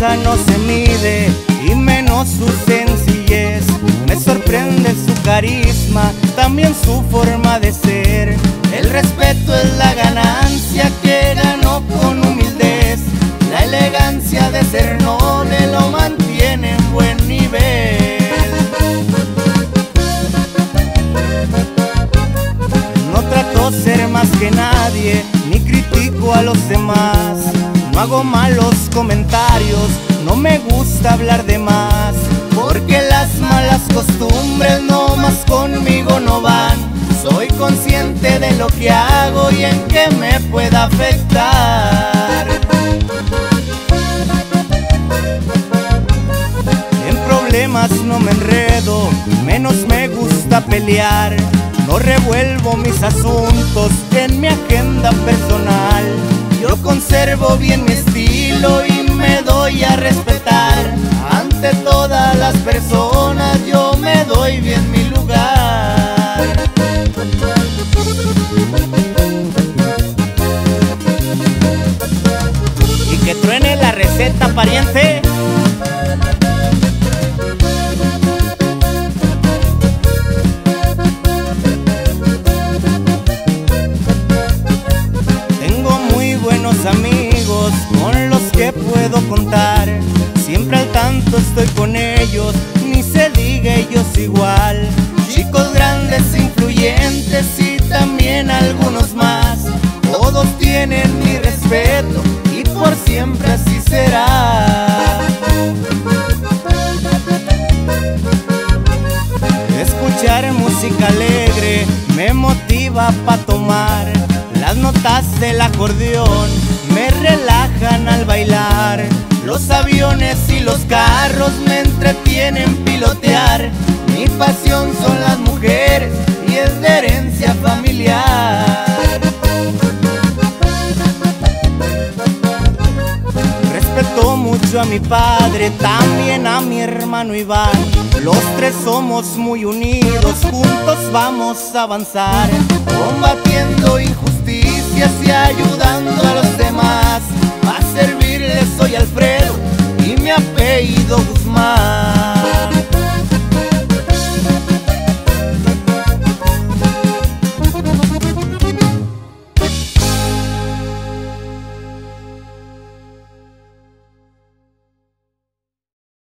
no se mide y menos su sencillez. Me sorprende su carisma, también su forma de ser. El respeto es la ganancia que ganó con humildez. La elegancia de ser noble lo mantiene en buen nivel. No trato ser más que nadie, ni critico a los demás. Hago malos comentarios, no me gusta hablar de más. Porque las malas costumbres no más conmigo no van. Soy consciente de lo que hago y en qué me pueda afectar. En problemas no me enredo, menos me gusta pelear. No revuelvo mis asuntos en mi agenda personal. Yo conservo bien mi estilo y me doy a respetar. Ante todas las personas yo me doy bien mi lugar. Y que truene la receta, pariente. Siempre al tanto estoy con ellos, ni se diga ellos igual. Chicos grandes, influyentes y también algunos más. Todos tienen mi respeto y por siempre así será. Escuchar música alegre me motiva pa' tomar. Las notas del acordeón me relajan al bailar. Los aviones y los carros me entretienen pilotear. Mi pasión son las mujeres y es de herencia familiar. Respeto mucho a mi padre, también a mi hermano Iván. Los tres somos muy unidos, juntos vamos a avanzar, combatiendo injusticias y ayudando a los demás. Soy Alfredo y mi apellido Guzmán.